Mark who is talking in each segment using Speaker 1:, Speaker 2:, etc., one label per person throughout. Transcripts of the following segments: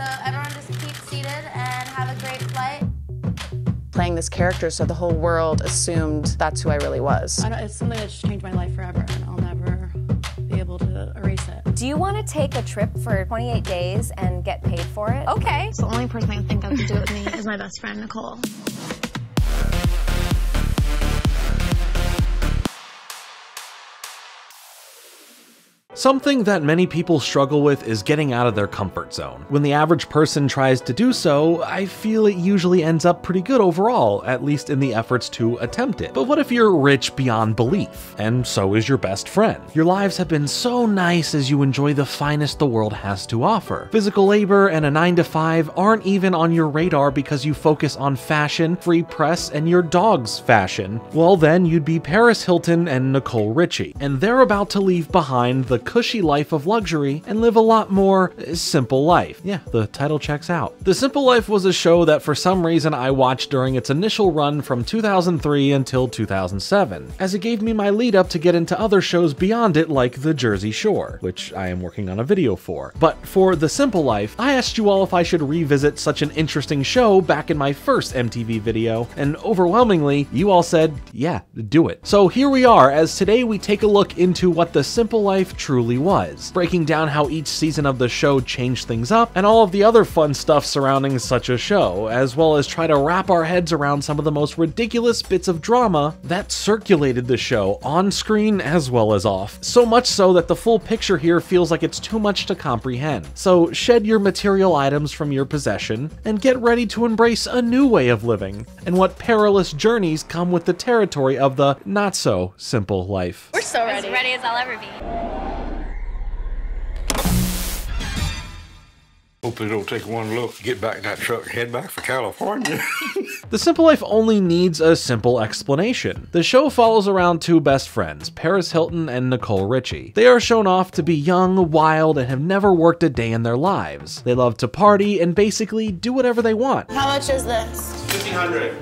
Speaker 1: So everyone just keep seated and have a great flight.
Speaker 2: Playing this character, so the whole world assumed that's who I really was.
Speaker 3: I don't, it's something that's changed my life forever, and I'll never be able to erase it.
Speaker 4: Do you want to take a trip for 28 days and get paid for it?
Speaker 1: Okay.
Speaker 5: So the only person I can think of to do it with me is my best friend, Nicole.
Speaker 6: Something that many people struggle with is getting out of their comfort zone. When the average person tries to do so, I feel it usually ends up pretty good overall, at least in the efforts to attempt it. But what if you're rich beyond belief? And so is your best friend. Your lives have been so nice as you enjoy the finest the world has to offer. Physical labor and a 9 to 5 aren't even on your radar because you focus on fashion, free press, and your dog's fashion. Well, then you'd be Paris Hilton and Nicole Richie. And they're about to leave behind the cushy life of luxury and live a lot more simple life. Yeah, the title checks out. The Simple Life was a show that for some reason I watched during its initial run from 2003 until 2007, as it gave me my lead up to get into other shows beyond it like The Jersey Shore, which I am working on a video for. But for The Simple Life, I asked you all if I should revisit such an interesting show back in my first MTV video, and overwhelmingly, you all said, yeah, do it. So here we are, as today we take a look into what The Simple Life truly was, breaking down how each season of the show changed things up, and all of the other fun stuff surrounding such a show, as well as try to wrap our heads around some of the most ridiculous bits of drama that circulated the show, on screen as well as off. So much so that the full picture here feels like it's too much to comprehend. So shed your material items from your possession, and get ready to embrace a new way of living, and what perilous journeys come with the territory of the not so simple life.
Speaker 1: We're so
Speaker 4: As ready as I'll ever be.
Speaker 7: Hopefully it'll take one look, get back in that truck, head back for California.
Speaker 6: The Simple Life only needs a simple explanation. The show follows around two best friends, Paris Hilton and Nicole Richie. They are shown off to be young, wild, and have never worked a day in their lives. They love to party and basically do whatever they want.
Speaker 1: How much is this?
Speaker 7: 1500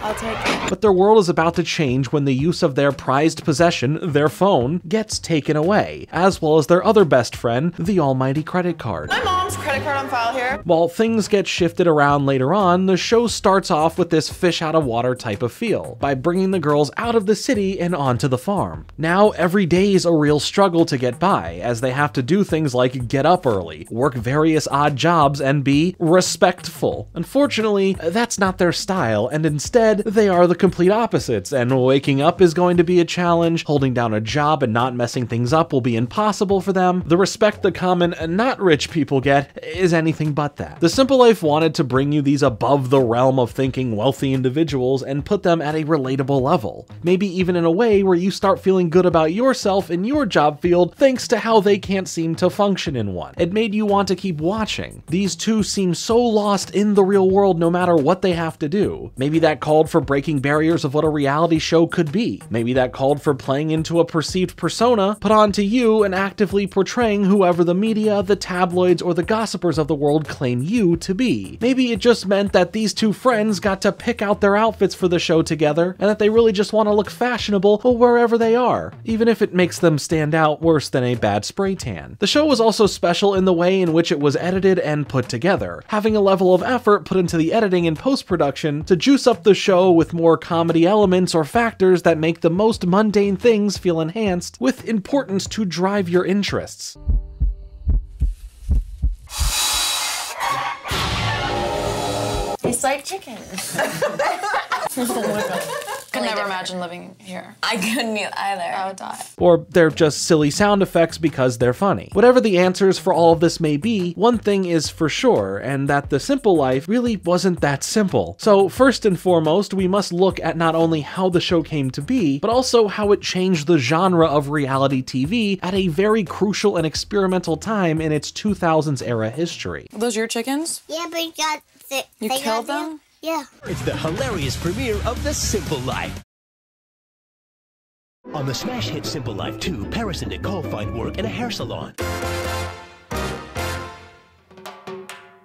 Speaker 1: I'll take it.
Speaker 6: But their world is about to change when the use of their prized possession, their phone, gets taken away, as well as their other best friend, the almighty credit card.
Speaker 1: Mom's credit card on file here.
Speaker 6: While things get shifted around later on, the show starts off with this fish out of water type of feel, by bringing the girls out of the city and onto the farm. Now, every day is a real struggle to get by, as they have to do things like get up early, work various odd jobs, and be respectful. Unfortunately, that's not their style, and instead, they are the complete opposites, and waking up is going to be a challenge, holding down a job and not messing things up will be impossible for them. The respect the common, not rich people get is anything but that. The Simple Life wanted to bring you these above the realm of thinking wealthy individuals and put them at a relatable level. Maybe even in a way where you start feeling good about yourself in your job field thanks to how they can't seem to function in one. It made you want to keep watching. These two seem so lost in the real world no matter what they have to do. Maybe that called for breaking barriers of what a reality show could be. Maybe that called for playing into a perceived persona put onto you and actively portraying whoever the media, the tabloids, or the gossipers of the world claim you to be. Maybe it just meant that these two friends got to pick out their outfits for the show together and that they really just want to look fashionable wherever they are, even if it makes them stand out worse than a bad spray tan. The show was also special in the way in which it was edited and put together, having a level of effort put into the editing and post-production to juice up the show with more comedy elements or factors that make the most mundane things feel enhanced with importance to drive your interests.
Speaker 1: It's like chicken. Could never imagine living here.
Speaker 4: I couldn't either.
Speaker 1: I would die.
Speaker 6: Or they're just silly sound effects because they're funny. Whatever the answers for all of this may be, one thing is for sure, and that the simple life really wasn't that simple. So first and foremost, we must look at not only how the show came to be, but also how it changed the genre of reality TV at a very crucial and experimental time in its 2000s era history.
Speaker 1: Are those your chickens?
Speaker 5: Yeah, but you got the,
Speaker 1: You
Speaker 5: they
Speaker 1: killed
Speaker 5: got
Speaker 1: them?
Speaker 5: Yeah.
Speaker 8: It's the hilarious premiere of The Simple Life. On the smash hit Simple Life 2, Paris and Nicole find work in a hair salon.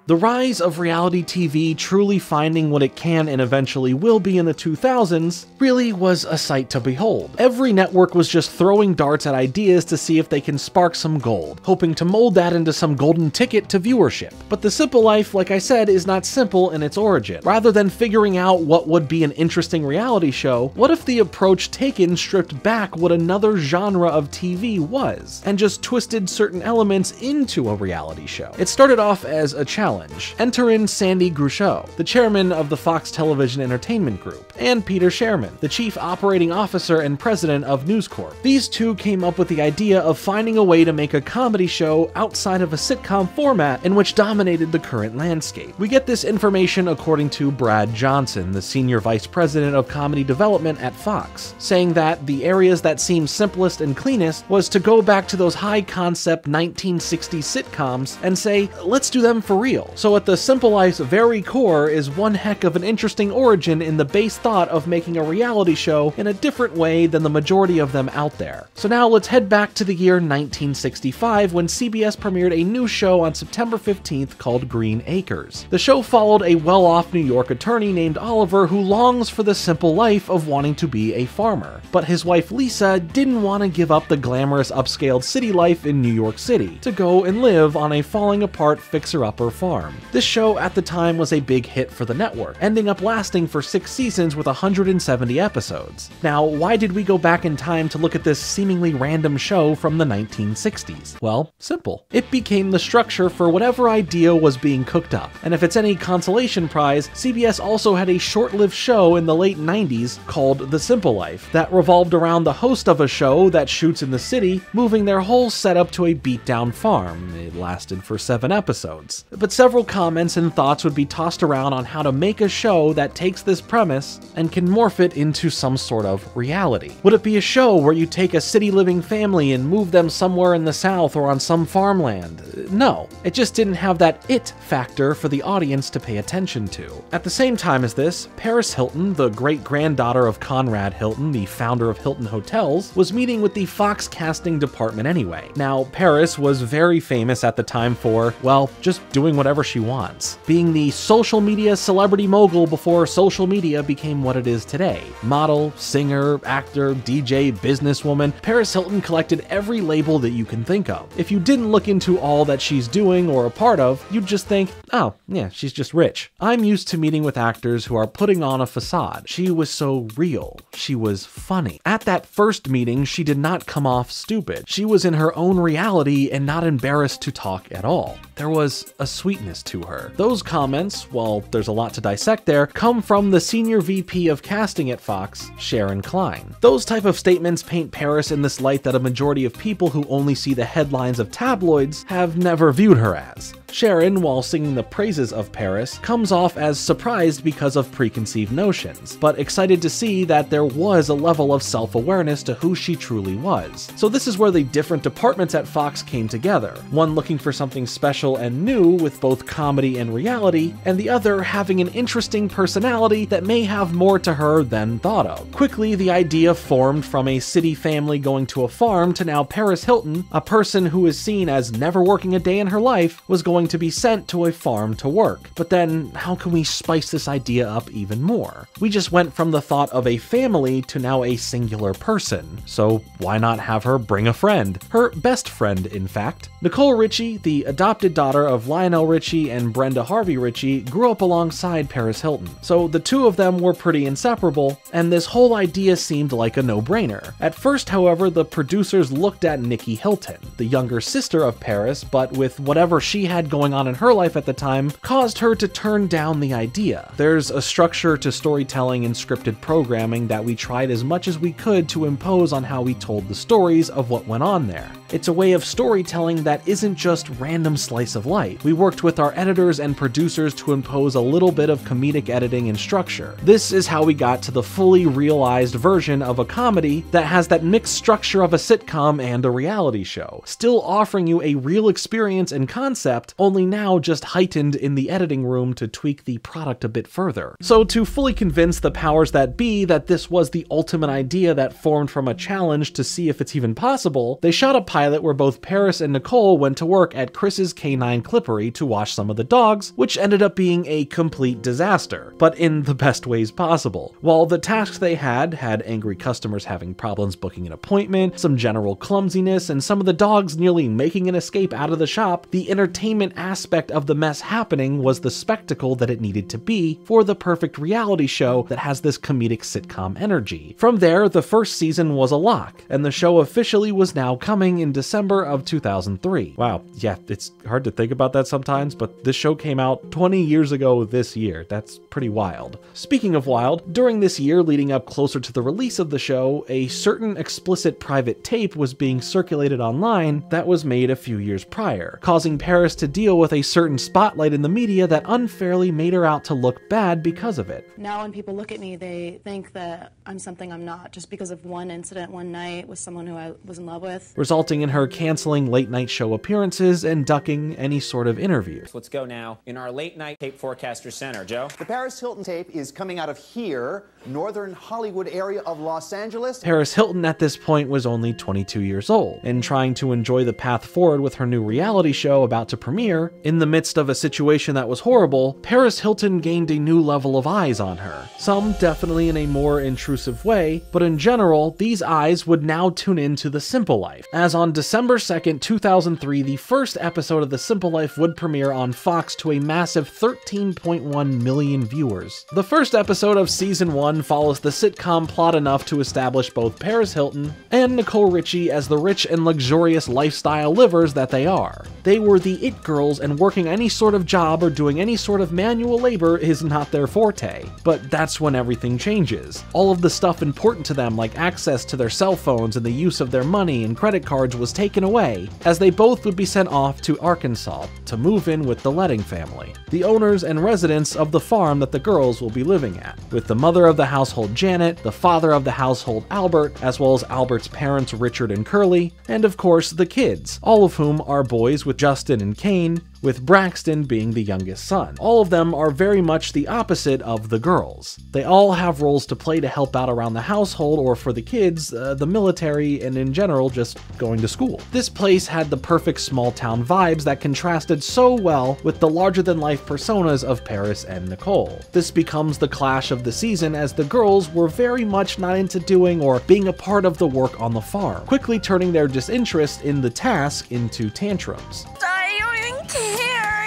Speaker 6: The rise of reality TV truly finding what it can and eventually will be in the 2000s really was a sight to behold. Every network was just throwing darts at ideas to see if they can spark some gold, hoping to mold that into some golden ticket to viewership. But The Simple Life, like I said, is not simple in its origin. Rather than figuring out what would be an interesting reality show, what if the approach taken stripped back what another genre of TV was, and just twisted certain elements into a reality show? It started off as a challenge. Enter in Sandy Grushow, the chairman of the Fox Television Entertainment Group, and Peter Chernin, the chief operating officer and president of News Corp. These two came up with the idea of finding a way to make a comedy show outside of a sitcom format in which dominated the current landscape. We get this information according to Brad Johnson, the senior vice president of comedy development at Fox, saying that the areas that seemed simplest and cleanest was to go back to those high concept 1960s sitcoms and say, let's do them for real. So at the Simple Life's very core is one heck of an interesting origin in the base thought of making a reality show in a different way than the majority of them out there. So now let's head back to the year 1965 when CBS premiered a new show on September 15th called Green Acres. The show followed a well-off New York attorney named Oliver who longs for the simple life of wanting to be a farmer. But his wife Lisa didn't want to give up the glamorous upscaled city life in New York City to go and live on a falling apart fixer-upper farm. This show at the time was a big hit for the network, ending up lasting for six seasons with 170 episodes. Now, why did we go back in time to look at this seemingly random show from the 1960s? Well, simple. It became the structure for whatever idea was being cooked up, and if it's any consolation prize, CBS also had a short-lived show in the late 90s called The Simple Life that revolved around the host of a show that shoots in the city, moving their whole setup to a beat-down farm. It lasted for seven episodes. But several comments and thoughts would be tossed around on how to make a show that takes this premise and can morph it into some sort of reality. Would it be a show where you take a city living family and move them somewhere in the south or on some farmland? No, it just didn't have that it factor for the audience to pay attention to. At the same time as this, Paris Hilton, the great granddaughter of Conrad Hilton, the founder of Hilton Hotels, was meeting with the Fox casting department anyway. Now, Paris was very famous at the time for, well, just doing whatever she wants. Being the social media celebrity mogul before social media became what it is today. Model, singer, actor, DJ, businesswoman, Paris Hilton collected every label that you can think of. If you didn't look into all that she's doing or a part of, you'd just think, oh, yeah, she's just rich. I'm used to meeting with actors who are putting on a facade. She was so real. She was funny. At that first meeting, she did not come off stupid. She was in her own reality and not embarrassed to talk at all. There was a sweetness to her. Those comments, while there's a lot to dissect there, come from the senior VP of casting at Fox, Sharon Klein. Those type of statements paint Paris in this light that a majority of people who only see the headlines of tabloids have never viewed her as. Sharon, while singing the praises of Paris, comes off as surprised because of preconceived notions, but excited to see that there was a level of self-awareness to who she truly was. So this is where the different departments at Fox came together, one looking for something special and new with both comedy and reality, and the other having an interesting personality that may have more to her than thought of. Quickly, the idea formed from a city family going to a farm to now Paris Hilton, a person who is seen as never working a day in her life, was going to be sent to a farm to work. But then, how can we spice this idea up even more? We just went from the thought of a family to now a singular person, so why not have her bring a friend? Her best friend, in fact. Nicole Richie, the adopted daughter of Lionel Richie and Brenda Harvey Richie, grew up alongside Paris Hilton, so the two of them were pretty inseparable, and this whole idea seemed like a no-brainer. At first, however, the producers looked at Nicky Hilton, the younger sister of Paris, but with whatever she had going on in her life at the time, caused her to turn down the idea. There's a structure to storytelling and scripted programming that we tried as much as we could to impose on how we told the stories of what went on there. It's a way of storytelling that isn't just random of life. We worked with our editors and producers to impose a little bit of comedic editing and structure. This is how we got to the fully realized version of a comedy that has that mixed structure of a sitcom and a reality show, still offering you a real experience and concept, only now just heightened in the editing room to tweak the product a bit further. So to fully convince the powers that be that this was the ultimate idea that formed from a challenge to see if it's even possible, they shot a pilot where both Paris and Nicole went to work at Chris's canine clippery to wash some of the dogs, which ended up being a complete disaster, but in the best ways possible. While the tasks they had had angry customers having problems booking an appointment, some general clumsiness, and some of the dogs nearly making an escape out of the shop, the entertainment aspect of the mess happening was the spectacle that it needed to be for the perfect reality show that has this comedic sitcom energy. From there, the first season was a lock, and the show officially was now coming in December of 2003. Wow, yeah, it's hard to think about that sometimes, but this show came out 20 years ago this year. That's pretty wild. Speaking of wild, during this year leading up closer to the release of the show, a certain explicit private tape was being circulated online that was made a few years prior, causing Paris to deal with a certain spotlight in the media that unfairly made her out to look bad because of it.
Speaker 3: Now, when people look at me, they think that I'm something I'm not just because of one incident one night with someone who I was in love with.
Speaker 6: resulting in her canceling late night show appearances and ducking any sort of interview.
Speaker 9: Let's go now in our late night tape forecaster center. Joe?
Speaker 10: The Paris Hilton tape is coming out of here, northern Hollywood area of Los Angeles.
Speaker 6: Paris Hilton at this point was only 22 years old, and trying to enjoy the path forward with her new reality show about to premiere, in the midst of a situation that was horrible, Paris Hilton gained a new level of eyes on her. Some definitely in a more intrusive way, but in general, these eyes would now tune into The Simple Life. As on December 2nd, 2003, the first episode of The Simple Life would premiere on Fox to a massive 13.1 million viewers. The first episode of season 1 follows the sitcom plot enough to establish both Paris Hilton and Nicole Richie as the rich and luxurious lifestyle livers that they are. They were the it girls, and working any sort of job or doing any sort of manual labor is not their forte. But that's when everything changes. All of the stuff important to them, like access to their cell phones and the use of their money and credit cards, was taken away, as they both would be sent off to Arkansas to move in with the Leding family, the owners and residents of the farm that the girls will be living at, with the mother of the household Janet, the father of the household Albert, as well as Albert's parents Richard and Curly, and of course the kids, all of whom are boys with Justin and Kane, with Braxton being the youngest son. All of them are very much the opposite of the girls. They all have roles to play to help out around the household or for the kids, uh, the military, and in general, just going to school. This place had the perfect small town vibes that contrasted so well with the larger than life personas of Paris and Nicole. This becomes the clash of the season as the girls were very much not into doing or being a part of the work on the farm, quickly turning their disinterest in the task into tantrums.
Speaker 5: I don't even care.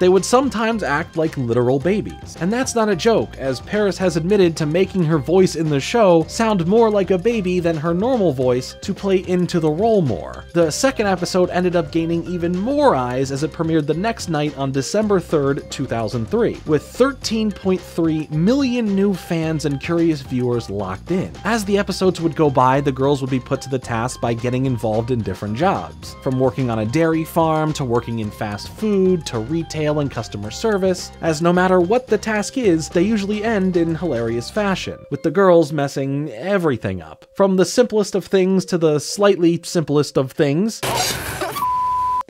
Speaker 6: They would sometimes act like literal babies. And that's not a joke, as Paris has admitted to making her voice in the show sound more like a baby than her normal voice to play into the role more. The second episode ended up gaining even more eyes as it premiered the next night on December 3rd, 2003, with 13.3 million new fans and curious viewers locked in. As the episodes would go by, the girls would be put to the task by getting involved in different jobs, from working on a dairy farm to working in fast food to retail and customer service, as no matter what the task is, they usually end in hilarious fashion, with the girls messing everything up. From the simplest of things to the slightly simplest of things.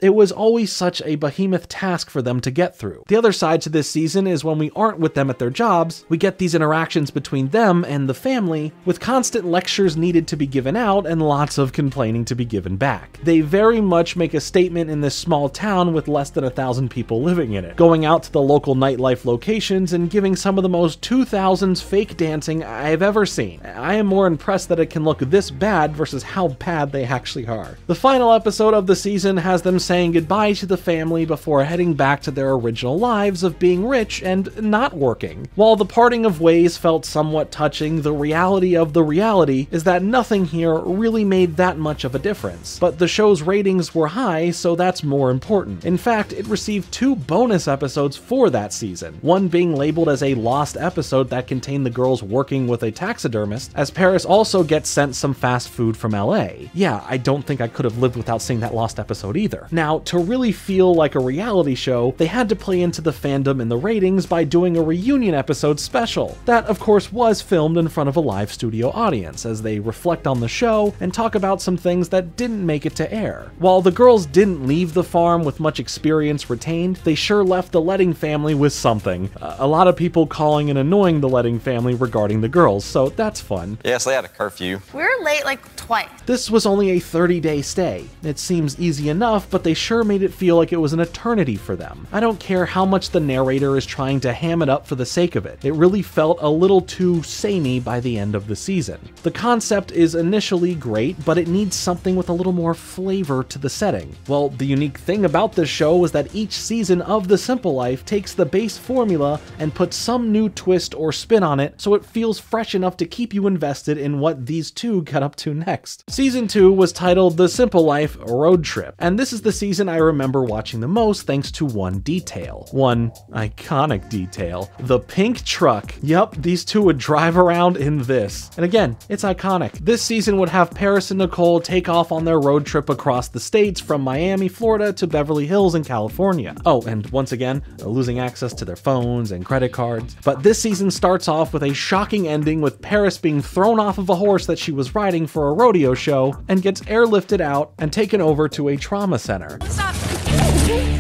Speaker 6: It was always such a behemoth task for them to get through. The other side to this season is when we aren't with them at their jobs, we get these interactions between them and the family, with constant lectures needed to be given out and lots of complaining to be given back. They very much make a statement in this small town with less than a thousand people living in it, going out to the local nightlife locations and giving some of the most 2000s fake dancing I've ever seen. I am more impressed that it can look this bad versus how bad they actually are. The final episode of the season has them saying goodbye to the family before heading back to their original lives of being rich and not working. While the parting of ways felt somewhat touching, the reality of the reality is that nothing here really made that much of a difference. But the show's ratings were high, so that's more important. In fact, it received two bonus episodes for that season, one being labeled as a lost episode that contained the girls working with a taxidermist, as Paris also gets sent some fast food from LA. Yeah, I don't think I could have lived without seeing that lost episode either. Now, to really feel like a reality show, they had to play into the fandom and the ratings by doing a reunion episode special. That, of course, was filmed in front of a live studio audience as they reflect on the show and talk about some things that didn't make it to air. While the girls didn't leave the farm with much experience retained, they sure left the Leding family with something. Uh, a lot of people calling and annoying the Leding family regarding the girls, so that's fun.
Speaker 11: Yes, they had a curfew.
Speaker 1: We were late like twice.
Speaker 6: This was only a 30 day stay. It seems easy enough, but they sure made it feel like it was an eternity for them. I don't care how much the narrator is trying to ham it up for the sake of it. It really felt a little too samey by the end of the season. The concept is initially great, but it needs something with a little more flavor to the setting. Well, the unique thing about this show was that each season of The Simple Life takes the base formula and puts some new twist or spin on it so it feels fresh enough to keep you invested in what these two get up to next. Season 2 was titled The Simple Life Road Trip, and this is the season I remember watching the most thanks to one detail. One iconic detail. The pink truck. Yup, these two would drive around in this. And again, it's iconic. This season would have Paris and Nicole take off on their road trip across the states from Miami, Florida to Beverly Hills in California. Oh, and once again, losing access to their phones and credit cards. But this season starts off with a shocking ending with Paris being thrown off of a horse that she was riding for a rodeo show and gets airlifted out and taken over to a trauma center matter. Stop!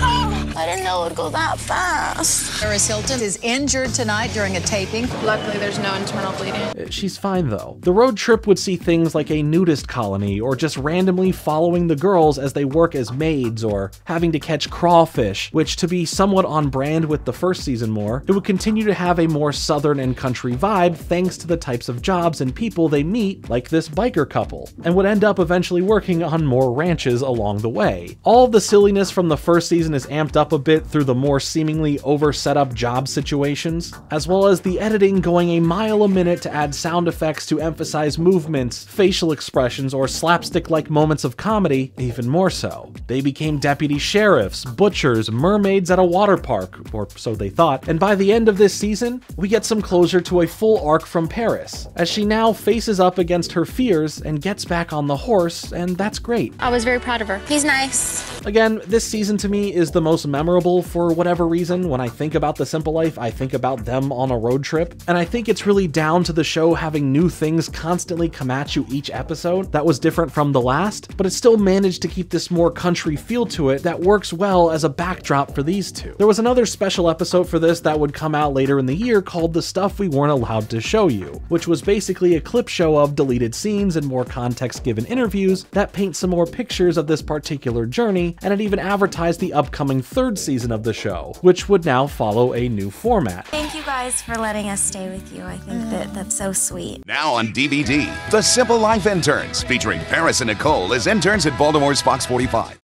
Speaker 5: Oh, I didn't know it would go that fast.
Speaker 11: Paris Hilton is injured tonight during a taping.
Speaker 1: Luckily, there's no internal bleeding.
Speaker 6: Uh, She's fine though. The road trip would see things like a nudist colony, or just randomly following the girls as they work as maids, or having to catch crawfish, which, to be somewhat on brand with the first season more, it would continue to have a more southern and country vibe thanks to the types of jobs and people they meet, like this biker couple, and would end up eventually working on more ranches along the way. All of the silliness from the first season is amped up a bit through the more seemingly over set up job situations, as well as the editing going a mile a minute to add sound effects to emphasize movements, facial expressions, or slapstick like moments of comedy, even more so. They became deputy sheriffs, butchers, mermaids at a water park, or so they thought, and by the end of this season, we get some closure to a full arc from Paris, as she now faces up against her fears and gets back on the horse, and that's great.
Speaker 5: I was very proud of her. He's nice.
Speaker 6: Again, this season to me is the most memorable for whatever reason. When I think about The Simple Life, I think about them on a road trip. And I think it's really down to the show having new things constantly come at you each episode that was different from the last, but it still managed to keep this more country feel to it that works well as a backdrop for these two. There was another special episode for this that would come out later in the year called The Stuff We Weren't Allowed to Show You, which was basically a clip show of deleted scenes and more context given interviews that paint some more pictures of this particular journey, and it even advertised the upcoming third season of the show, which would now follow a new format.
Speaker 5: Thank you guys for letting us stay with you. I think that that's so sweet.
Speaker 12: Now on DVD, The Simple Life Interns, featuring Paris and Nicole as interns at Baltimore's Fox 45.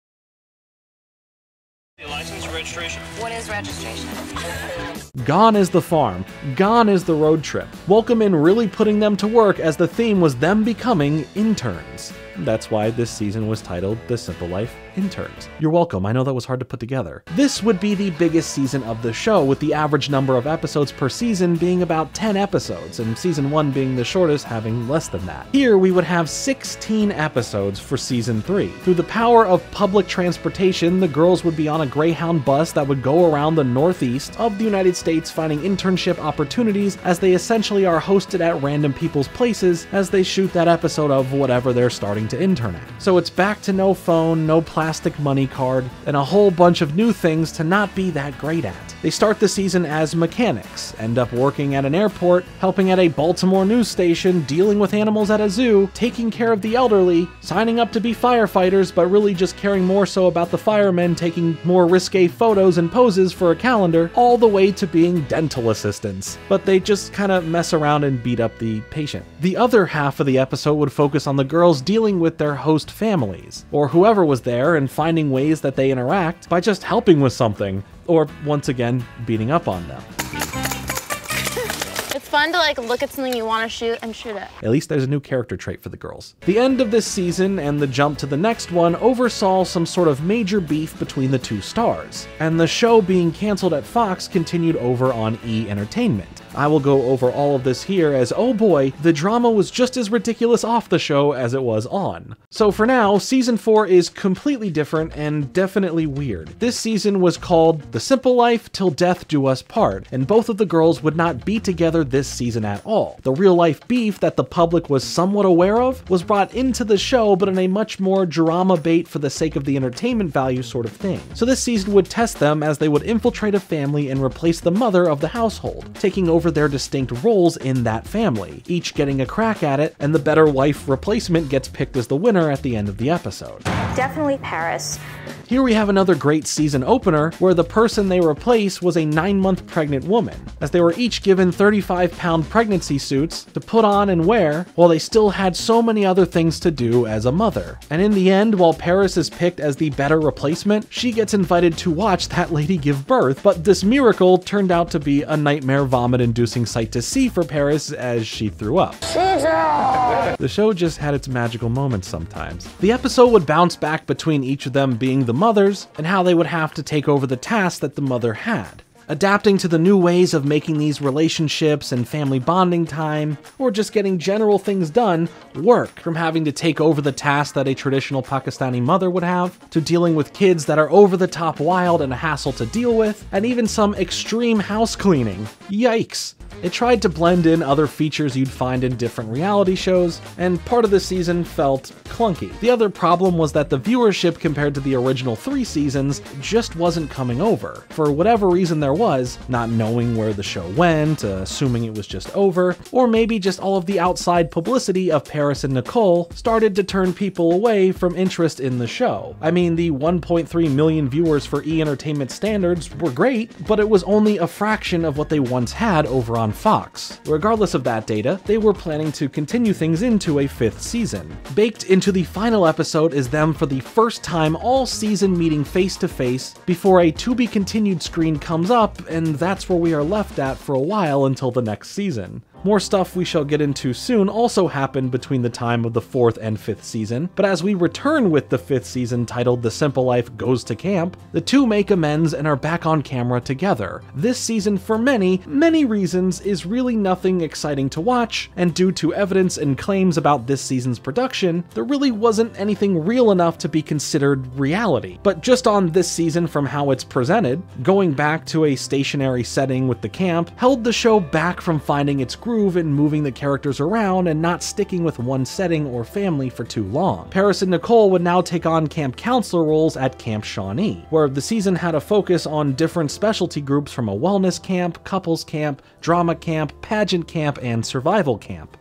Speaker 13: License registration.
Speaker 4: What is registration?
Speaker 6: Gone is the farm, gone is the road trip. Welcome in really putting them to work as the theme was them becoming interns. That's why this season was titled The Simple Life Interns. You're welcome, I know that was hard to put together. This would be the biggest season of the show, with the average number of episodes per season being about 10 episodes, and season 1 being the shortest, having less than that. Here we would have 16 episodes for season 3. Through the power of public transportation, the girls would be on a Greyhound bus that would go around the northeast of the United States finding internship opportunities as they essentially are hosted at random people's places as they shoot that episode of whatever they're starting to internet. So it's back to no phone, no plastic money card, and a whole bunch of new things to not be that great at. They start the season as mechanics, end up working at an airport, helping at a Baltimore news station, dealing with animals at a zoo, taking care of the elderly, signing up to be firefighters, but really just caring more so about the firemen taking more risque photos and poses for a calendar, all the way to being dental assistants. But they just kind of mess around and beat up the patient. The other half of the episode would focus on the girls dealing with their host families, or whoever was there, and finding ways that they interact by just helping with something, or once again, beating up on them.
Speaker 14: It's fun to like look at something you want to shoot and shoot it.
Speaker 6: At least there's a new character trait for the girls. The end of this season and the jump to the next one oversaw some sort of major beef between the two stars, and the show being cancelled at Fox continued over on E Entertainment. I will go over all of this here as, oh boy, the drama was just as ridiculous off the show as it was on. So for now, season 4 is completely different and definitely weird. This season was called The Simple Life Till Death Do Us Part, and both of the girls would not be together this season at all. The real life beef that the public was somewhat aware of was brought into the show, but in a much more drama bait for the sake of the entertainment value sort of thing. So this season would test them as they would infiltrate a family and replace the mother of the household, taking over their distinct roles in that family, each getting a crack at it, and the better wife replacement gets picked as the winner at the end of the episode.
Speaker 4: Definitely Paris.
Speaker 6: Here we have another great season opener where the person they replace was a 9 month pregnant woman, as they were each given 35 pound pregnancy suits to put on and wear while they still had so many other things to do as a mother. And in the end, while Paris is picked as the better replacement, she gets invited to watch that lady give birth, but this miracle turned out to be a nightmare vomit inducing sight to see for Paris as she threw up. The show just had its magical moments sometimes. The episode would bounce back between each of them being the mothers and how they would have to take over the task that the mother had. Adapting to the new ways of making these relationships and family bonding time, or just getting general things done, work. From having to take over the task that a traditional Pakistani mother would have, to dealing with kids that are over the top wild and a hassle to deal with, and even some extreme house cleaning. Yikes. It tried to blend in other features you'd find in different reality shows, and part of the season felt clunky. The other problem was that the viewership compared to the original three seasons just wasn't coming over. For whatever reason there was, not knowing where the show went, uh, assuming it was just over, or maybe just all of the outside publicity of Paris and Nicole started to turn people away from interest in the show. I mean, the 1.3 million viewers for E! Entertainment standards were great, but it was only a fraction of what they once had over on Fox. Regardless of that data, they were planning to continue things into a fifth season. Baked into the final episode is them for the first time all season meeting face to face before a to be continued screen comes up, and that's where we are left at for a while until the next season. More stuff we shall get into soon also happened between the time of the fourth and fifth season, but as we return with the fifth season titled The Simple Life Goes to Camp, the two make amends and are back on camera together. This season, for many, many reasons, is really nothing exciting to watch, and due to evidence and claims about this season's production, there really wasn't anything real enough to be considered reality. But just on this season from how it's presented, going back to a stationary setting with the camp held the show back from finding its groove in moving the characters around and not sticking with one setting or family for too long. Paris and Nicole would now take on camp counselor roles at Camp Shawnee, where the season had a focus on different specialty groups from a wellness camp, couples camp, drama camp, pageant camp, and survival camp.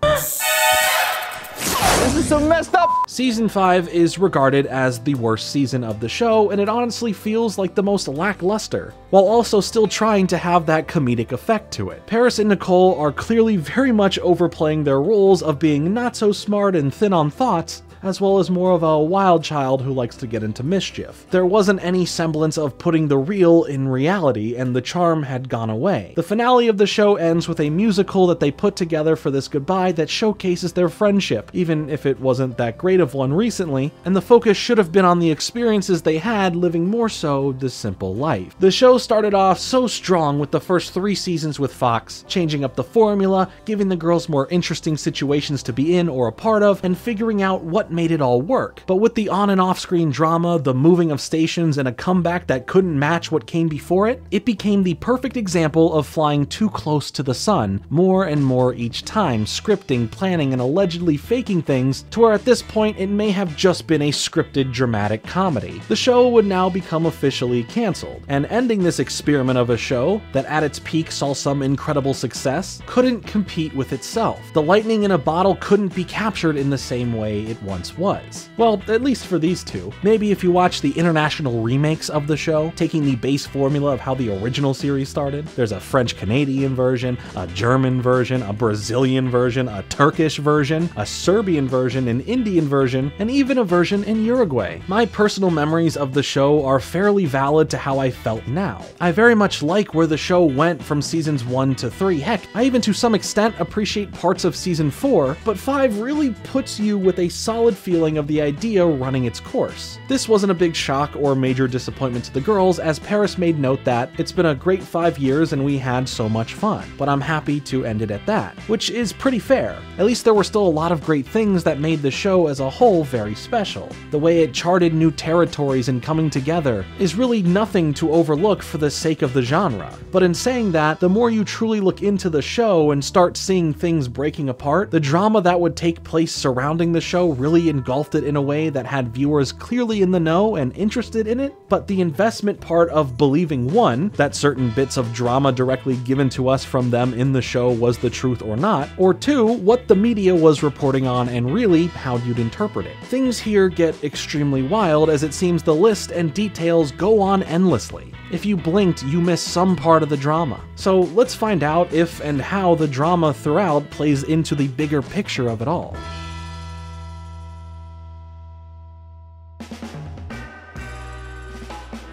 Speaker 13: This is so messed up!
Speaker 6: Season 5 is regarded as the worst season of the show, and it honestly feels like the most lackluster, while also still trying to have that comedic effect to it. Paris and Nicole are clearly very much overplaying their roles of being not so smart and thin on thoughts, as well as more of a wild child who likes to get into mischief. There wasn't any semblance of putting the real in reality, and the charm had gone away. The finale of the show ends with a musical that they put together for this goodbye that showcases their friendship, even if it wasn't that great of one recently, and the focus should have been on the experiences they had living more so the simple life. The show started off so strong with the first three seasons with Fox, changing up the formula, giving the girls more interesting situations to be in or a part of, and figuring out what made it all work. But with the on and off screen drama, the moving of stations, and a comeback that couldn't match what came before it, it became the perfect example of flying too close to the sun, more and more each time, scripting, planning, and allegedly faking things to where at this point it may have just been a scripted dramatic comedy. The show would now become officially cancelled, and ending this experiment of a show that at its peak saw some incredible success couldn't compete with itself. The lightning in a bottle couldn't be captured in the same way it once was. Well, at least for these two. Maybe if you watch the international remakes of the show, taking the base formula of how the original series started, there's a French Canadian version, a German version, a Brazilian version, a Turkish version, a Serbian version, an Indian version, and even a version in Uruguay. My personal memories of the show are fairly valid to how I felt now. I very much like where the show went from seasons 1 to 3. Heck, I even to some extent appreciate parts of season 4, but 5 really puts you with a solid feeling of the idea running its course. This wasn't a big shock or major disappointment to the girls, as Paris made note that it's been a great five years and we had so much fun, but I'm happy to end it at that, which is pretty fair. At least there were still a lot of great things that made the show as a whole very special. The way it charted new territories and coming together is really nothing to overlook for the sake of the genre. But in saying that, the more you truly look into the show and start seeing things breaking apart, the drama that would take place surrounding the show really engulfed it in a way that had viewers clearly in the know and interested in it, but the investment part of believing one, that certain bits of drama directly given to us from them in the show was the truth or not, or two, what the media was reporting on and really how you'd interpret it. Things here get extremely wild as it seems the list and details go on endlessly. If you blinked, you missed some part of the drama. So let's find out if and how the drama throughout plays into the bigger picture of it all.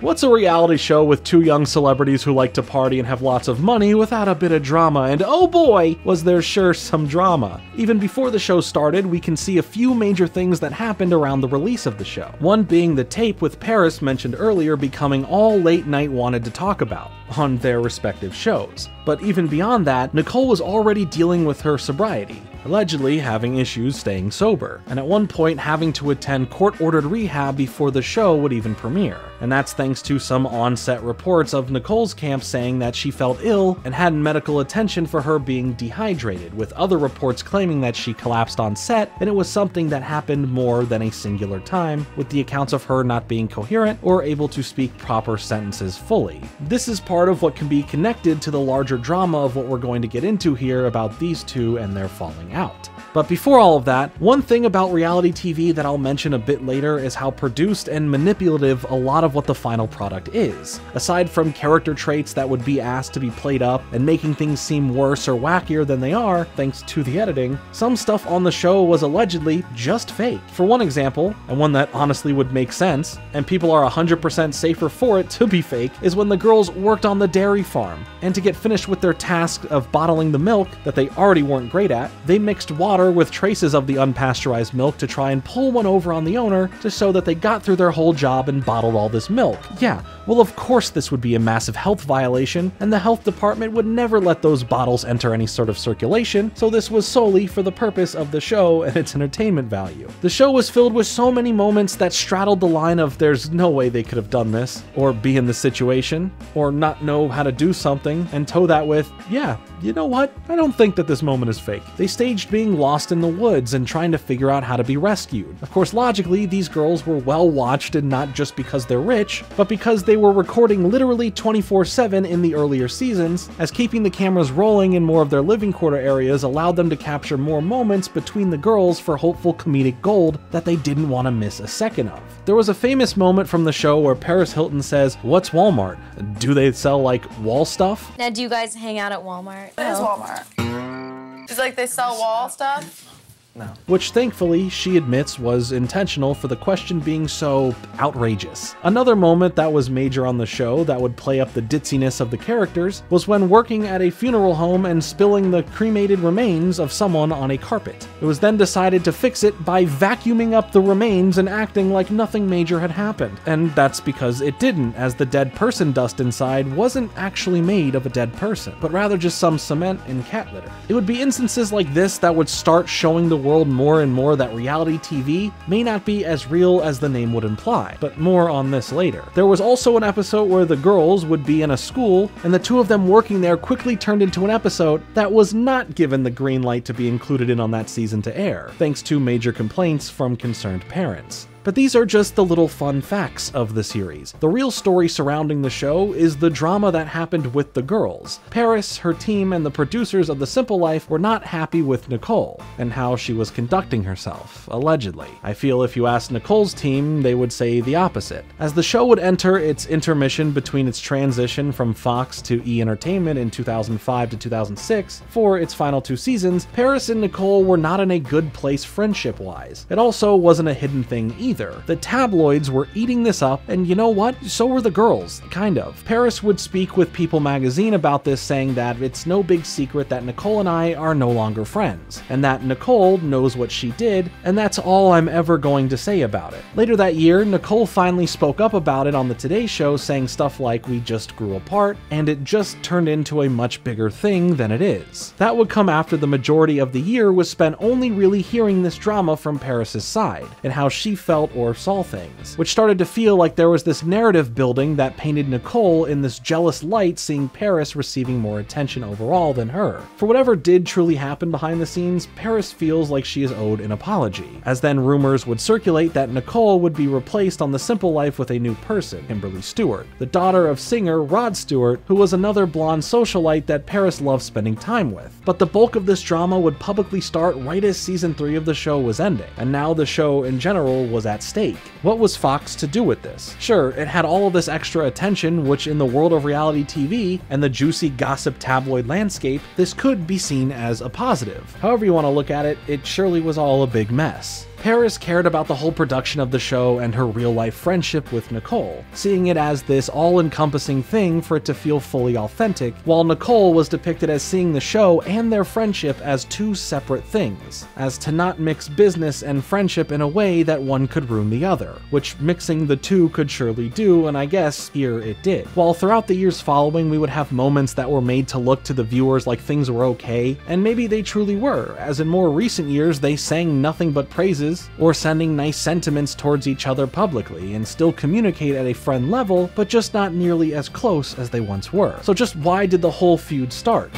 Speaker 6: What's a reality show with two young celebrities who like to party and have lots of money without a bit of drama? And oh boy, was there sure some drama. Even before the show started, we can see a few major things that happened around the release of the show. One being the tape with Paris mentioned earlier becoming all late night wanted to talk about on their respective shows. But even beyond that, Nicole was already dealing with her sobriety allegedly having issues staying sober, and at one point having to attend court ordered rehab before the show would even premiere. And that's thanks to some on set reports of Nicole's camp saying that she felt ill and had medical attention for her being dehydrated, with other reports claiming that she collapsed on set and it was something that happened more than a singular time, with the accounts of her not being coherent or able to speak proper sentences fully. This is part of what can be connected to the larger drama of what we're going to get into here about these two and their falling out. But before all of that, one thing about reality TV that I'll mention a bit later is how produced and manipulative a lot of what the final product is. Aside from character traits that would be asked to be played up and making things seem worse or wackier than they are, thanks to the editing, some stuff on the show was allegedly just fake. For one example, and one that honestly would make sense, and people are 100% safer for it to be fake, is when the girls worked on the dairy farm, and to get finished with their task of bottling the milk that they already weren't great at, they mixed water with traces of the unpasteurized milk to try and pull one over on the owner to show that they got through their whole job and bottled all this milk. Yeah, well, of course, this would be a massive health violation, and the health department would never let those bottles enter any sort of circulation, so this was solely for the purpose of the show and its entertainment value. The show was filled with so many moments that straddled the line of there's no way they could have done this, or be in the situation, or not know how to do something, and tow that with, yeah, you know what? I don't think that this moment is fake. They staged being lost in the woods and trying to figure out how to be rescued. Of course, logically, these girls were well watched and not just because they're rich, but because they were recording literally 24 7 in the earlier seasons, as keeping the cameras rolling in more of their living quarter areas allowed them to capture more moments between the girls for hopeful comedic gold that they didn't want to miss a second of. There was a famous moment from the show where Paris Hilton says, What's Walmart? Do they sell like wall stuff?
Speaker 13: Now, do you guys hang out at Walmart?
Speaker 1: It is oh. Walmart. It's like they sell wall stuff.
Speaker 6: No. Which thankfully she admits was intentional for the question being so outrageous. Another moment that was major on the show that would play up the ditziness of the characters was when working at a funeral home and spilling the cremated remains of someone on a carpet. It was then decided to fix it by vacuuming up the remains and acting like nothing major had happened. And that's because it didn't, as the dead person dust inside wasn't actually made of a dead person, but rather just some cement and cat litter. It would be instances like this that would start showing the world more and more that reality TV may not be as real as the name would imply, but more on this later. There was also an episode where the girls would be in a school, and the two of them working there quickly turned into an episode that was not given the green light to be included in on that season to air, thanks to major complaints from concerned parents. But these are just the little fun facts of the series. The real story surrounding the show is the drama that happened with the girls. Paris, her team, and the producers of The Simple Life were not happy with Nicole and how she was conducting herself, allegedly. I feel if you asked Nicole's team, they would say the opposite. As the show would enter its intermission between its transition from Fox to E Entertainment in 2005 to 2006 for its final two seasons, Paris and Nicole were not in a good place friendship wise. It also wasn't a hidden thing either either. The tabloids were eating this up, and you know what? So were the girls, kind of. Paris would speak with People magazine about this, saying that it's no big secret that Nicole and I are no longer friends, and that Nicole knows what she did, and that's all I'm ever going to say about it. Later that year, Nicole finally spoke up about it on the Today Show, saying stuff like, We just grew apart, and it just turned into a much bigger thing than it is. That would come after the majority of the year was spent only really hearing this drama from Paris's side, and how she felt felt or saw things, which started to feel like there was this narrative building that painted Nicole in this jealous light seeing Paris receiving more attention overall than her. For whatever did truly happen behind the scenes, Paris feels like she is owed an apology, as then rumors would circulate that Nicole would be replaced on The Simple Life with a new person, Kimberly Stewart, the daughter of singer Rod Stewart, who was another blonde socialite that Paris loved spending time with. But the bulk of this drama would publicly start right as season 3 of the show was ending, and now the show in general was at stake. What was Fox to do with this? Sure, it had all of this extra attention, which in the world of reality TV and the juicy gossip tabloid landscape, this could be seen as a positive. However you want to look at it, it surely was all a big mess. Paris cared about the whole production of the show and her real life friendship with Nicole, seeing it as this all encompassing thing for it to feel fully authentic, while Nicole was depicted as seeing the show and their friendship as two separate things, as to not mix business and friendship in a way that one could ruin the other, which mixing the two could surely do, and I guess here it did. While throughout the years following we would have moments that were made to look to the viewers like things were okay, and maybe they truly were, as in more recent years they sang nothing but praises or sending nice sentiments towards each other publicly and still communicate at a friend level, but just not nearly as close as they once were. So just why did the whole feud start?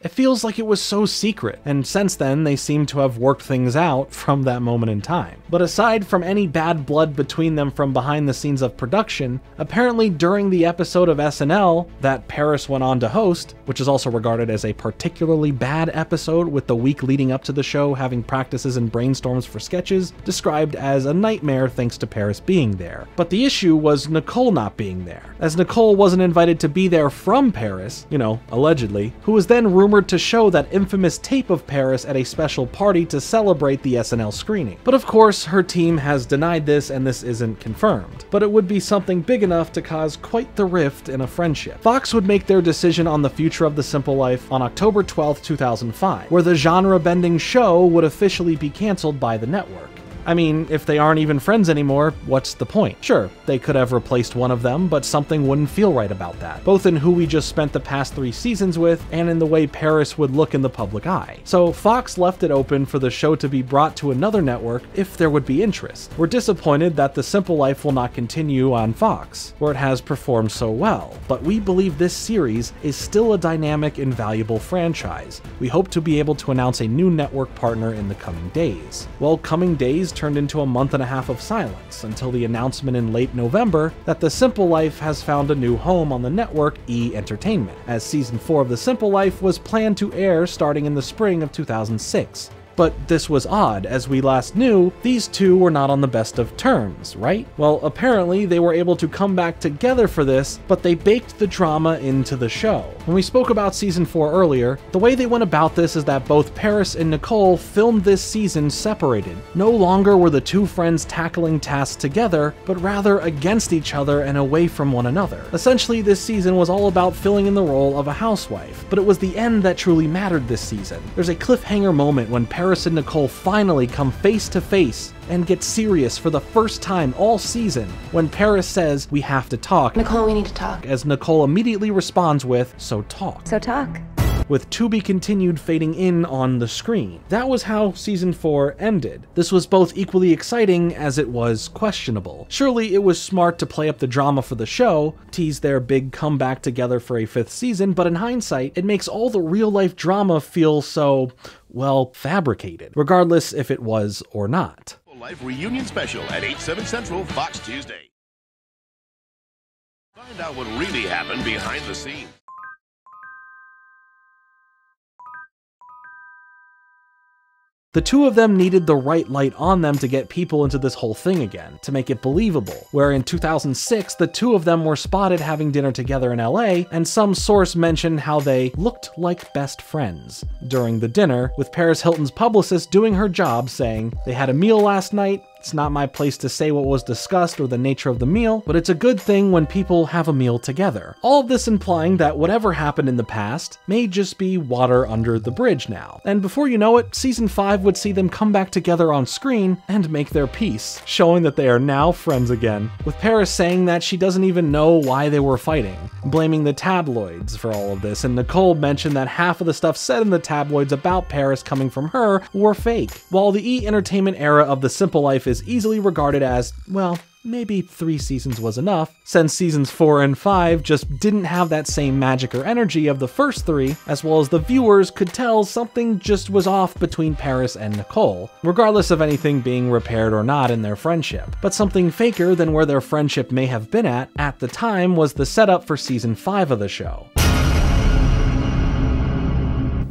Speaker 6: It feels like it was so secret, and since then they seem to have worked things out from that moment in time. But aside from any bad blood between them from behind the scenes of production, apparently during the episode of SNL that Paris went on to host, which is also regarded as a particularly bad episode with the week leading up to the show having practices and brainstorms for sketches, described as a nightmare thanks to Paris being there. But the issue was Nicole not being there, as Nicole wasn't invited to be there from Paris, you know, allegedly, who was then rumored to show that infamous tape of Paris at a special party to celebrate the SNL screening. But of course, her team has denied this and this isn't confirmed. But it would be something big enough to cause quite the rift in a friendship. Fox would make their decision on the future of The Simple Life on October 12, 2005, where the genre-bending show would officially be cancelled by the network. I mean, if they aren't even friends anymore, what's the point? Sure, they could have replaced one of them, but something wouldn't feel right about that, both in who we just spent the past three seasons with and in the way Paris would look in the public eye. So Fox left it open for the show to be brought to another network if there would be interest. We're disappointed that The Simple Life will not continue on Fox, where it has performed so well, but we believe this series is still a dynamic and valuable franchise. We hope to be able to announce a new network partner in the coming days. Well, coming days turned into a month and a half of silence until the announcement in late November that The Simple Life has found a new home on the network E Entertainment, as season 4 of The Simple Life was planned to air starting in the spring of 2006. But this was odd, as we last knew, these two were not on the best of terms, right? Well, apparently they were able to come back together for this, but they baked the drama into the show. When we spoke about season 4 earlier, the way they went about this is that both Paris and Nicole filmed this season separated. No longer were the two friends tackling tasks together, but rather against each other and away from one another. Essentially, this season was all about filling in the role of a housewife, but it was the end that truly mattered this season. There's a cliffhanger moment when Paris Paris and Nicole finally come face to face and get serious for the first time all season when Paris says, We have to talk.
Speaker 14: Nicole, we need to talk.
Speaker 6: As Nicole immediately responds with, So talk.
Speaker 4: So talk
Speaker 6: with to be continued fading in on the screen. That was how season 4 ended. This was both equally exciting as it was questionable. Surely it was smart to play up the drama for the show, tease their big comeback together for a fifth season, but in hindsight, it makes all the real life drama feel so, well, fabricated, regardless if it was or not.
Speaker 12: Life reunion special at 8, 7 Central, Fox Tuesday. Find out what really happened behind the scenes.
Speaker 6: The two of them needed the right light on them to get people into this whole thing again, to make it believable. Where in 2006, the two of them were spotted having dinner together in LA, and some source mentioned how they looked like best friends during the dinner, with Paris Hilton's publicist doing her job saying, They had a meal last night, it's not my place to say what was discussed or the nature of the meal, but it's a good thing when people have a meal together. All of this implying that whatever happened in the past may just be water under the bridge now. And before you know it, season 5 would see them come back together on screen and make their peace, showing that they are now friends again. With Paris saying that she doesn't even know why they were fighting, blaming the tabloids for all of this, and Nicole mentioned that half of the stuff said in the tabloids about Paris coming from her were fake. While the E Entertainment era of The Simple Life is is easily regarded as, well, maybe three seasons was enough, since seasons 4 and 5 just didn't have that same magic or energy of the first three, as well as the viewers could tell something just was off between Paris and Nicole, regardless of anything being repaired or not in their friendship. But something faker than where their friendship may have been at at the time was the setup for season 5 of the show.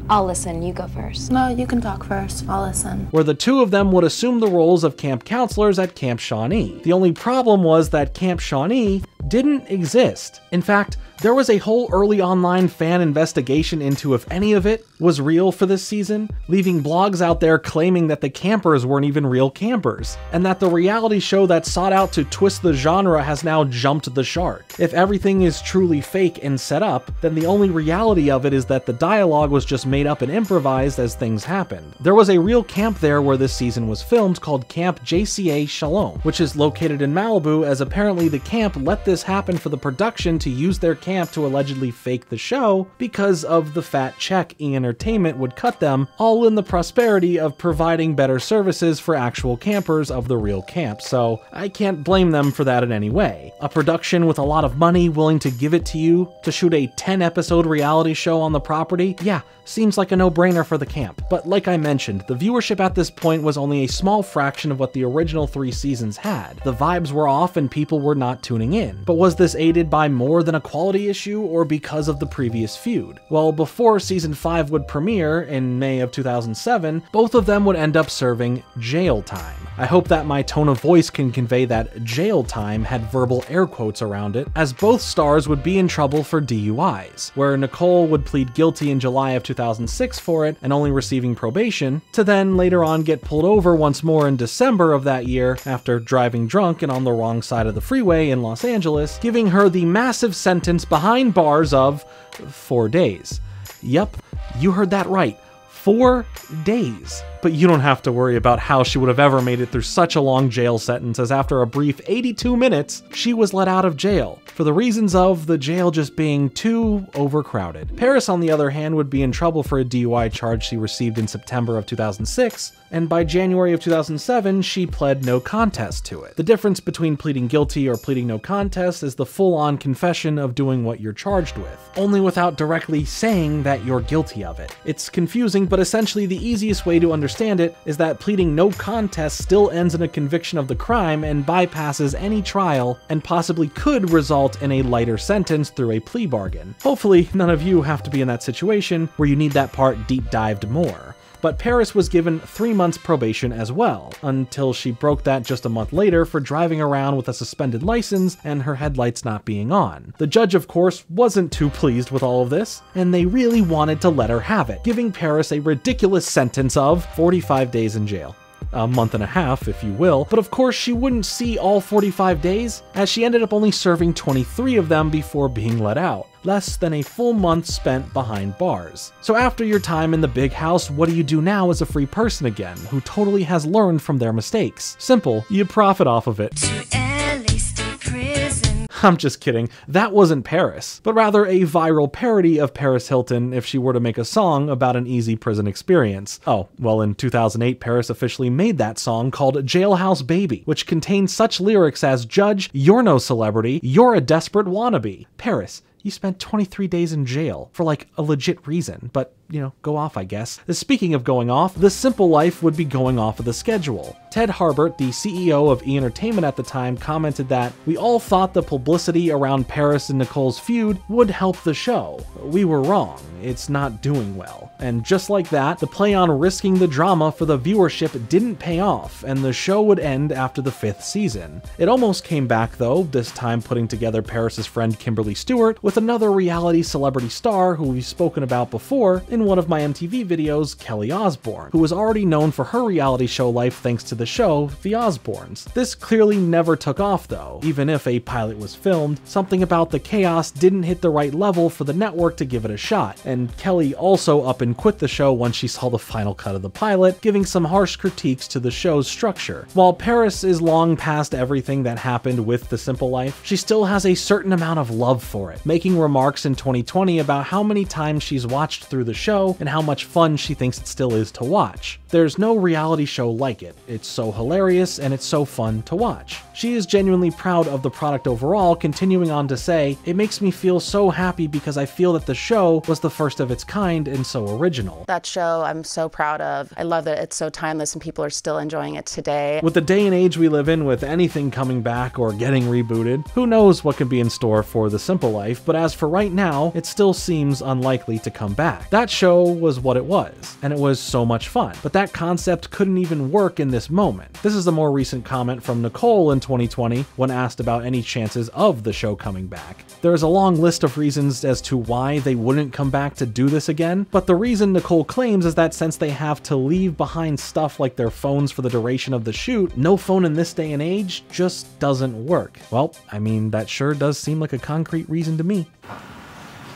Speaker 13: I'll listen. You go first.
Speaker 3: No, you can talk first. I'll listen.
Speaker 6: where the two of them would assume the roles of camp counselors at Camp Shawnee. The only problem was that Camp Shawnee didn't exist. In fact, there was a whole early online fan investigation into if any of it was real for this season, leaving blogs out there claiming that the campers weren't even real campers, and that the reality show that sought out to twist the genre has now jumped the shark. If everything is truly fake and set up, then the only reality of it is that the dialogue was just made up and improvised as things happened. There was a real camp there where this season was filmed called Camp JCA Shalom, which is located in Malibu as apparently the camp let this happen for the production to use their camp to allegedly fake the show because of the fat check E Entertainment would cut them, all in the prosperity of providing better services for actual campers of the real camp. So I can't blame them for that in any way. A production with a lot of money willing to give it to you to shoot a 10 episode reality show on the property, yeah, seems like a no brainer for the camp. But like I mentioned, the viewership at this point was only a small fraction of what the original three seasons had. The vibes were off and people were not tuning in. But was this aided by more than a quality issue or because of the previous feud? Well, before season 5 would premiere in May of 2007, both of them would end up serving jail time. I hope that my tone of voice can convey that jail time had verbal air quotes around it, as both stars would be in trouble for DUIs, where Nicole would plead guilty in July of 2006 for it and only receiving probation, to then later on get pulled over once more in December of that year after driving drunk and on the wrong side of the freeway in Los Angeles, giving her the massive sentence behind bars of four days. Yep, you heard that right. Four days. But you don't have to worry about how she would have ever made it through such a long jail sentence, as after a brief 82 minutes, she was let out of jail, for the reasons of the jail just being too overcrowded. Paris, on the other hand, would be in trouble for a DUI charge she received in September of 2006, and by January of 2007, she pled no contest to it. The difference between pleading guilty or pleading no contest is the full on confession of doing what you're charged with, only without directly saying that you're guilty of it. It's confusing, but essentially the easiest way to understand it is that pleading no contest still ends in a conviction of the crime and bypasses any trial and possibly could result in a lighter sentence through a plea bargain. Hopefully, none of you have to be in that situation where you need that part deep dived more but Paris was given three months probation as well, until she broke that just a month later for driving around with a suspended license and her headlights not being on. The judge, of course, wasn't too pleased with all of this, and they really wanted to let her have it, giving Paris a ridiculous sentence of 45 days in jail a month and a half, if you will, but of course she wouldn't see all 45 days, as she ended up only serving 23 of them before being let out. Less than a full month spent behind bars. So after your time in the big house, what do you do now as a free person again, who totally has learned from their mistakes? Simple, you profit off of it. I'm just kidding. That wasn't Paris, but rather a viral parody of Paris Hilton if she were to make a song about an easy prison experience. Oh, well, in 2008, Paris officially made that song called Jailhouse Baby, which contains such lyrics as Judge, you're no celebrity, you're a desperate wannabe. Paris, you spent 23 days in jail for like a legit reason, but you know, go off, I guess. Speaking of going off, The Simple Life would be going off of the schedule. Ted Harbert, the CEO of E Entertainment at the time, commented that, We all thought the publicity around Paris and Nicole's feud would help the show. We were wrong. It's not doing well. And just like that, the play on risking the drama for the viewership didn't pay off, and the show would end after the fifth season. It almost came back though, this time putting together Paris's friend Kimberly Stewart with another reality celebrity star who we've spoken about before in one of my MTV videos, Kelly Osbourne, who was already known for her reality show life thanks to the show The Osbournes. This clearly never took off though, even if a pilot was filmed, something about the chaos didn't hit the right level for the network to give it a shot, and Kelly also up and quit the show once she saw the final cut of the pilot, giving some harsh critiques to the show's structure. While Paris is long past everything that happened with The Simple Life, she still has a certain amount of love for it, making remarks in 2020 about how many times she's watched through the show and how much fun she thinks it still is to watch. There's no reality show like it. It's so hilarious and it's so fun to watch. She is genuinely proud of the product overall, continuing on to say, It makes me feel so happy because I feel that the show was the first of its kind and so original.
Speaker 2: That show I'm so proud of. I love that it's so timeless and people are still enjoying it today.
Speaker 6: With the day and age we live in, with anything coming back or getting rebooted, who knows what could be in store for The Simple Life, but as for right now, it still seems unlikely to come back. That show was what it was, and it was so much fun, but that concept couldn't even work in this moment. This is a more recent comment from Nicole in 2020 when asked about any chances of the show coming back. There is a long list of reasons as to why they wouldn't come back to do this again, but the reason Nicole claims is that since they have to leave behind stuff like their phones for the duration of the shoot, no phone in this day and age just doesn't work. Well, I mean, that sure does seem like a concrete reason to me.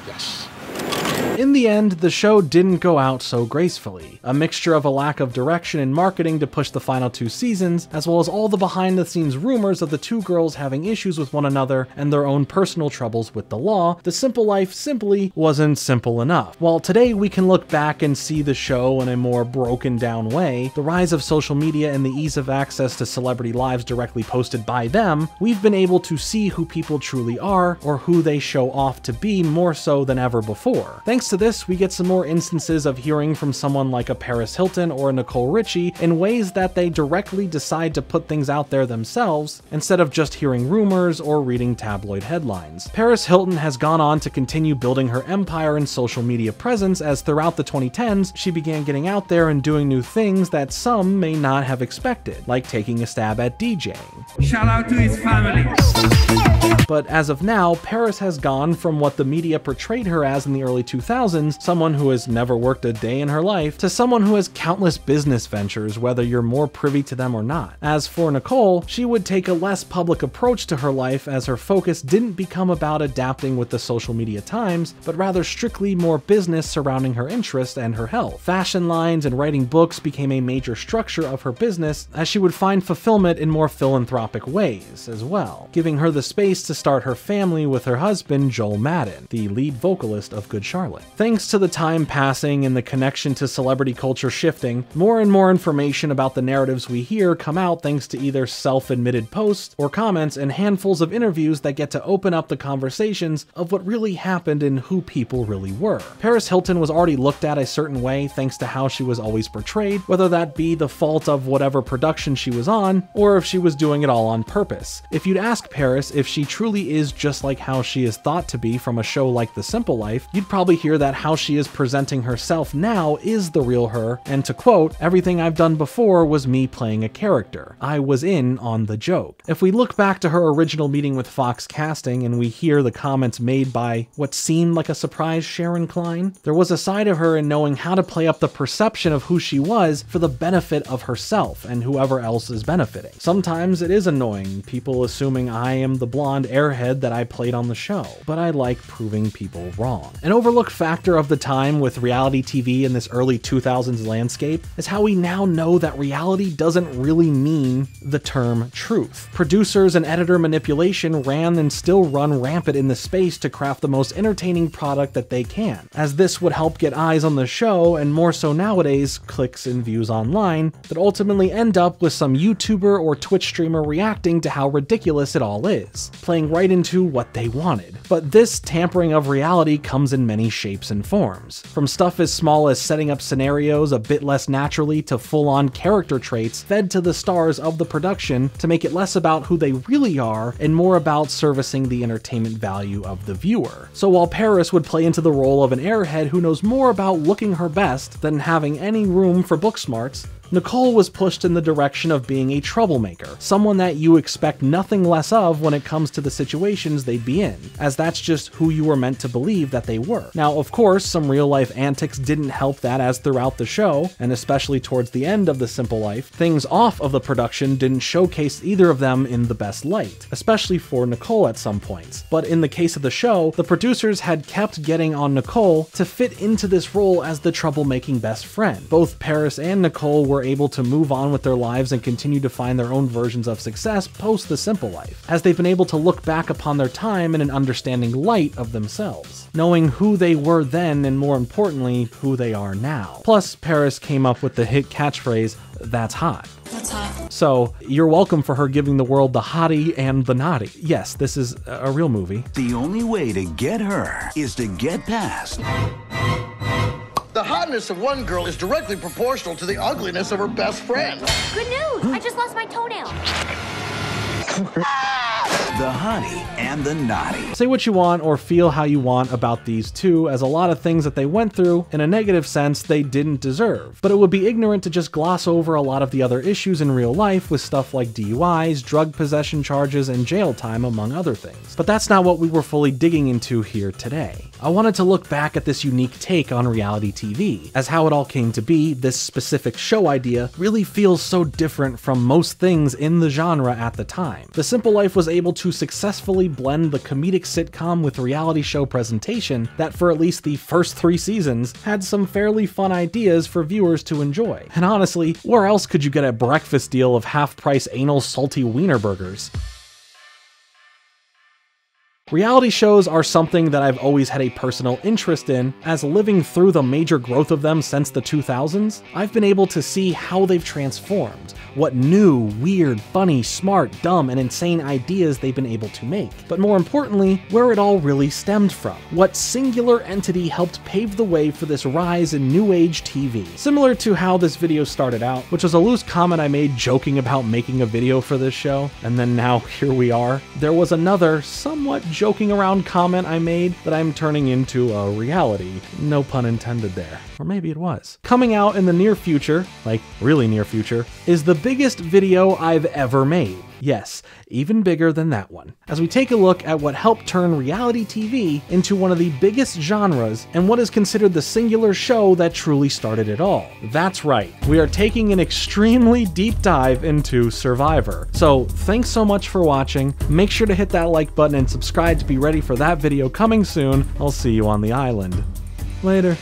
Speaker 7: Yes.
Speaker 6: In the end, the show didn't go out so gracefully. A mixture of a lack of direction and marketing to push the final two seasons, as well as all the behind the scenes rumors of the two girls having issues with one another and their own personal troubles with the law, The Simple Life simply wasn't simple enough. While today we can look back and see the show in a more broken down way, the rise of social media and the ease of access to celebrity lives directly posted by them, we've been able to see who people truly are or who they show off to be more so than ever before. Thanks to this, we get some more instances of hearing from someone like a Paris Hilton or a Nicole Richie in ways that they directly decide to put things out there themselves instead of just hearing rumors or reading tabloid headlines. Paris Hilton has gone on to continue building her empire and social media presence as throughout the 2010s, she began getting out there and doing new things that some may not have expected, like taking a stab at DJing.
Speaker 15: Shout out to his family.
Speaker 6: But as of now, Paris has gone from what the media portrayed her as in the early 2000s, someone who has never worked a day in her life, to someone who has countless business ventures, whether you're more privy to them or not. As for Nicole, she would take a less public approach to her life as her focus didn't become about adapting with the social media times, but rather strictly more business surrounding her interests and her health. Fashion lines and writing books became a major structure of her business as she would find fulfillment in more philanthropic ways as well, giving her the space to start her family with her husband, Joel Madden, the lead vocalist of Good Charlotte. Thanks to the time passing and the connection to celebrity culture shifting, more and more information about the narratives we hear come out thanks to either self admitted posts or comments and handfuls of interviews that get to open up the conversations of what really happened and who people really were. Paris Hilton was already looked at a certain way thanks to how she was always portrayed, whether that be the fault of whatever production she was on, or if she was doing it all on purpose. If you'd ask Paris if she truly is just like how she is thought to be from a show like The Simple Life, you'd probably hear that how she is presenting herself now is the real her, and to quote, everything I've done before was me playing a character. I was in on the joke. If we look back to her original meeting with Fox Casting and we hear the comments made by what seemed like a surprise Sharon Klein, there was a side of her in knowing how to play up the perception of who she was for the benefit of herself and whoever else is benefiting. Sometimes it is annoying, people assuming I am the blonde airhead that I played on the show, but I like proving people wrong. An overlooked factor of the time with reality TV in this early 2000s landscape is how we now know that reality doesn't really mean the term truth. Producers and editor manipulation ran and still run rampant in the space to craft the most entertaining product that they can, as this would help get eyes on the show and more so nowadays, clicks and views online that ultimately end up with some YouTuber or Twitch streamer reacting to how ridiculous it all is, playing right into what they wanted. But this tampering of reality comes in many shapes and forms, from stuff as small as setting up scenarios a bit less naturally to full on character traits fed to the stars of the production to make it less about who they really are and more about servicing the entertainment value of the viewer. So while Paris would play into the role of an airhead who knows more about looking her best than having any room for book smarts, Nicole was pushed in the direction of being a troublemaker, someone that you expect nothing less of when it comes to the situations they'd be in, as that's just who you were meant to believe that they were. Now, of course, some real life antics didn't help that as throughout the show, and especially towards the end of The Simple Life, things off of the production didn't showcase either of them in the best light, especially for Nicole at some points. But in the case of the show, the producers had kept getting on Nicole to fit into this role as the troublemaking best friend. Both Paris and Nicole were able to move on with their lives and continue to find their own versions of success post The Simple Life, as they've been able to look back upon their time in an understanding light of themselves, knowing who they were then and more importantly, who they are now. Plus, Paris came up with the hit catchphrase, that's hot.
Speaker 3: That's hot.
Speaker 6: So, you're welcome for her giving the world the hottie and the nottie. Yes, this is a real movie.
Speaker 15: The only way to get her is to get past.
Speaker 16: The hotness of one girl is directly proportional to the ugliness of her best friend.
Speaker 17: Good news! I just lost my toenail. Ah!
Speaker 15: The hottie and the nottie.
Speaker 6: Say what you want or feel how you want about these two, as a lot of things that they went through, in a negative sense, they didn't deserve. But it would be ignorant to just gloss over a lot of the other issues in real life with stuff like DUIs, drug possession charges, and jail time, among other things. But that's not what we were fully digging into here today. I wanted to look back at this unique take on reality TV, as how it all came to be, this specific show idea really feels so different from most things in the genre at the time. The Simple Life was able to successfully blend the comedic sitcom with reality show presentation that for at least the first three seasons had some fairly fun ideas for viewers to enjoy. And honestly, where else could you get a breakfast deal of half-price anal salty wiener burgers? Reality shows are something that I've always had a personal interest in, as living through the major growth of them since the 2000s, I've been able to see how they've transformed, what new, weird, funny, smart, dumb, and insane ideas they've been able to make. But more importantly, where it all really stemmed from. What singular entity helped pave the way for this rise in new age TV. Similar to how this video started out, which was a loose comment I made joking about making a video for this show, and then now here we are. There was another, somewhat joking around comment I made that I'm turning into a reality. No pun intended there. Or maybe it was. Coming out in the near future, like really near future, is the biggest video I've ever made. Yes, even bigger than that one. As we take a look at what helped turn reality TV into one of the biggest genres and what is considered the singular show that truly started it all. That's right, we are taking an extremely deep dive into Survivor. So thanks so much for watching. Make sure to hit that like button and subscribe to be ready for that video coming soon. I'll see you on the island. Later.